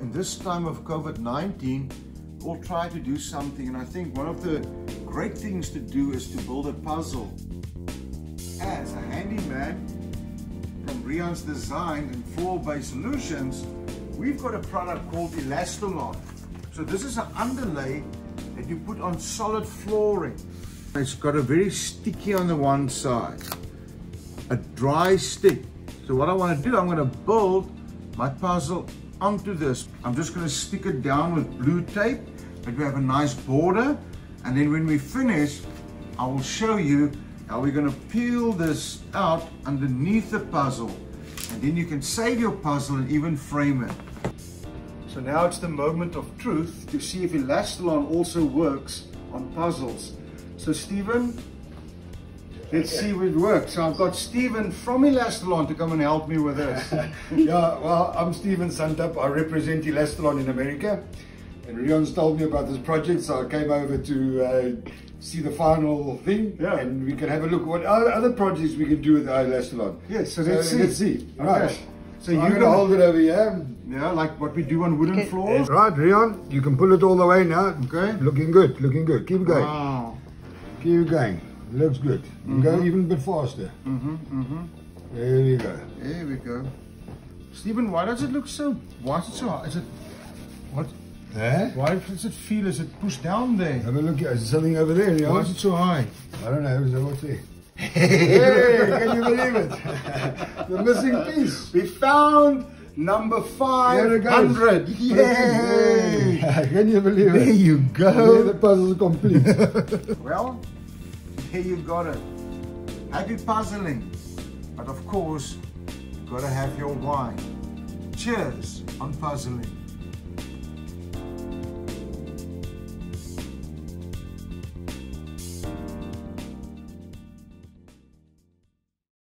in this time of COVID-19, we'll try to do something. And I think one of the great things to do is to build a puzzle. As a handyman from Rion's Design and Floor-Based Solutions, we've got a product called Elastilon. So this is an underlay that you put on solid flooring. It's got a very sticky on the one side, a dry stick. So what I want to do, I'm going to build my puzzle onto this. I'm just going to stick it down with blue tape, but we have a nice border. And then when we finish, I will show you how we're going to peel this out underneath the puzzle. And then you can save your puzzle and even frame it. So now it's the moment of truth to see if Elastilon also works on puzzles. So Steven, let's see if it works. So I've got Steven from Elastilon to come and help me with this. yeah, well, I'm Steven Suntup. I represent Elastilon in America. And Rion's told me about this project, so I came over to uh, see the final thing. Yeah. And we can have a look at what other projects we can do with Elastilon. Yes, so let's see. Let's see. Okay. Right. So, So you're going going to hold it over here. Yeah, like what we do on wooden Okay. floors. Right, Rion, you can pull it all the way now. Okay. Looking good, looking good. Keep going. Wow. Keep going. Looks good. Go even a bit faster. Mm-hmm, mm-hmm. There we go. There we go. Steven, why does it look so, why is it so hard? Is it, what, Eh? why does it feel, is it pushed down there? Have a look. Is there something over there, Rion? Why is it so high? I don't know. Is that what's there? hey, can you believe it? the missing piece. We found number There 500. Yay! Can you believe it? There you There go. the puzzle is complete. Well, here you got it. Happy puzzling. But of course, gotta have your wine. Cheers on puzzling.